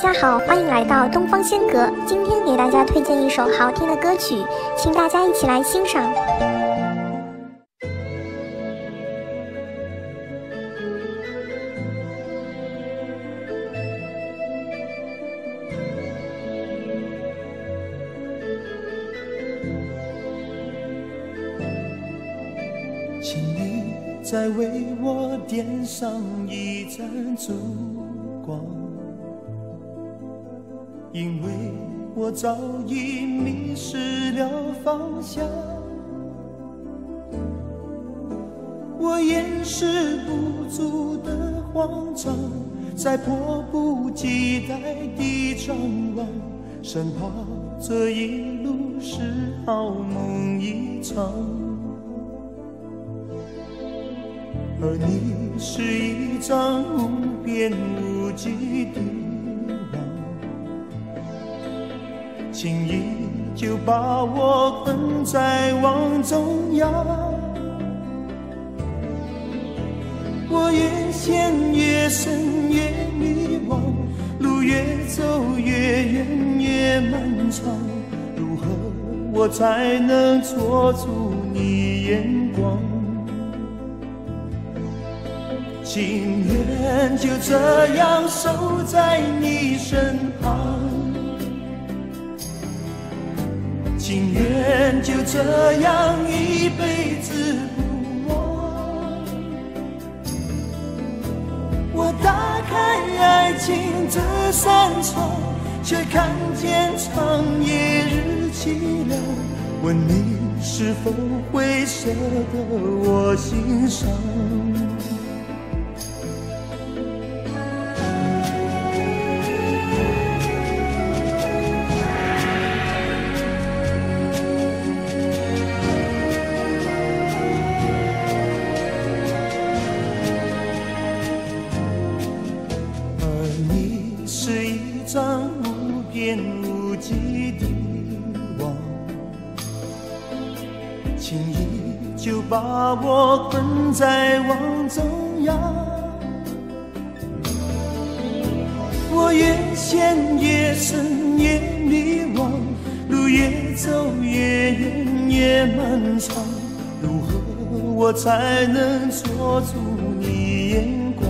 大家好，欢迎来到东方仙阁。今天给大家推荐一首好听的歌曲，请大家一起来欣赏。请你再为我点上一盏烛光。因为我早已迷失了方向，我掩饰不住的慌张，在迫不及待地张望，生怕这一路是好梦一场，而你是一张无边无际的。轻易就把我困在网中央，我越陷越深越迷惘，路越走越远越漫长，如何我才能捉住你眼光？情愿就这样守在你身旁。情愿就这样一辈子不忘。我打开爱情这扇窗，却看见长夜日凄凉。问你是否会舍得我心伤？轻易就把我困在网中央。我越陷越深越迷惘，路越走越远越漫长。如何我才能捉住你眼光？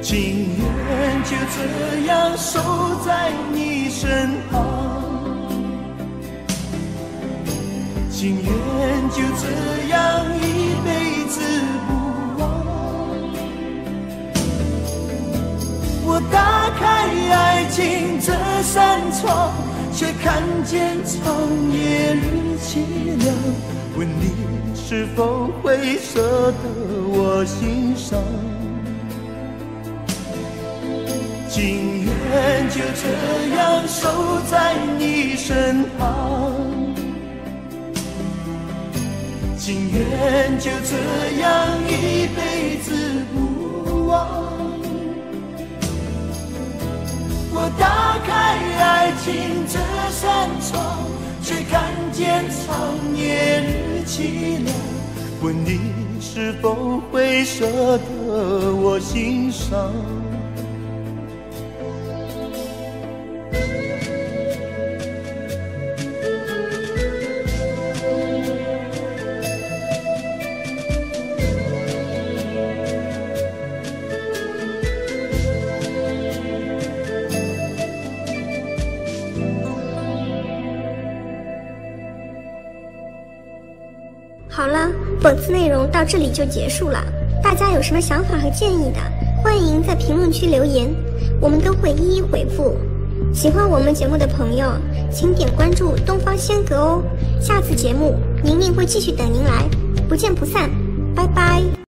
情愿就这样守在你身旁，情愿就这样一辈子不忘。我打开爱情这扇窗，却看见长夜日凄凉。问你是否会舍得我心伤？情愿就这样守在你身旁，情愿就这样一辈子不忘。我打开爱情这扇窗，却看见长夜日凄凉。问你是否会舍得我心伤？本次内容到这里就结束了。大家有什么想法和建议的，欢迎在评论区留言，我们都会一一回复。喜欢我们节目的朋友，请点关注东方仙阁哦。下次节目，宁宁会继续等您来，不见不散，拜拜。